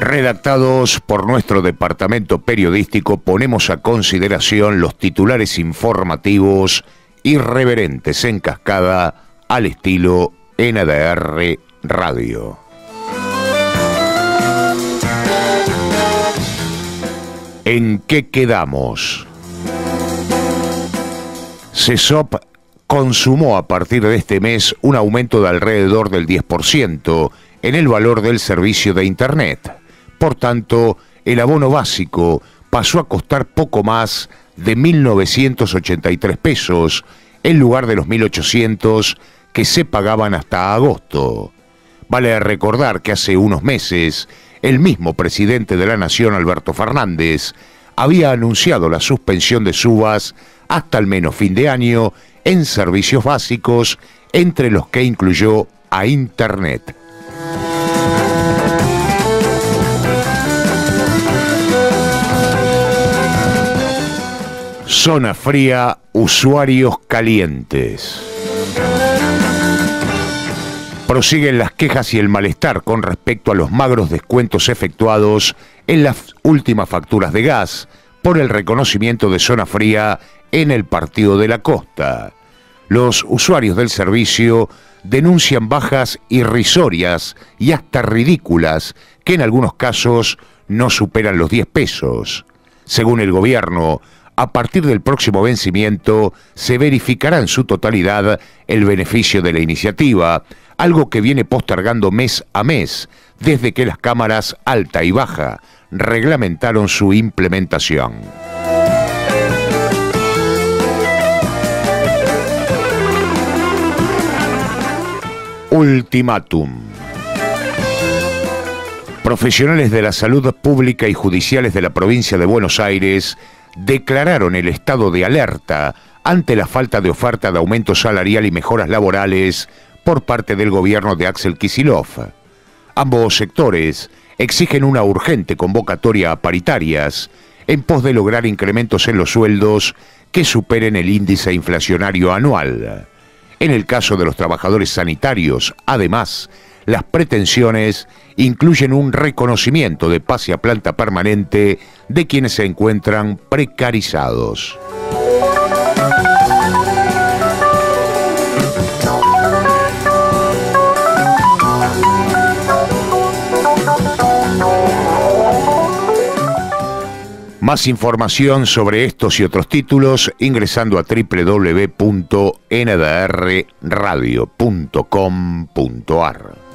Redactados por nuestro departamento periodístico, ponemos a consideración los titulares informativos irreverentes en cascada al estilo NDR Radio. ¿En qué quedamos? CESOP consumó a partir de este mes un aumento de alrededor del 10% en el valor del servicio de Internet. Por tanto, el abono básico pasó a costar poco más de 1.983 pesos en lugar de los 1.800 que se pagaban hasta agosto. Vale recordar que hace unos meses el mismo presidente de la Nación, Alberto Fernández, había anunciado la suspensión de subas hasta al menos fin de año en servicios básicos, entre los que incluyó a Internet. Zona fría, usuarios calientes. Prosiguen las quejas y el malestar con respecto a los magros descuentos efectuados en las últimas facturas de gas por el reconocimiento de zona fría en el partido de la costa. Los usuarios del servicio denuncian bajas irrisorias y hasta ridículas que en algunos casos no superan los 10 pesos. Según el gobierno, a partir del próximo vencimiento se verificará en su totalidad el beneficio de la iniciativa, algo que viene postergando mes a mes desde que las cámaras alta y baja reglamentaron su implementación. Ultimátum. Profesionales de la salud pública y judiciales de la provincia de Buenos Aires declararon el estado de alerta ante la falta de oferta de aumento salarial y mejoras laborales por parte del gobierno de Axel Kisilov. Ambos sectores exigen una urgente convocatoria a paritarias en pos de lograr incrementos en los sueldos que superen el índice inflacionario anual. En el caso de los trabajadores sanitarios, además, las pretensiones incluyen un reconocimiento de pase a planta permanente de quienes se encuentran precarizados. Más información sobre estos y otros títulos ingresando a www.ndrradio.com.ar.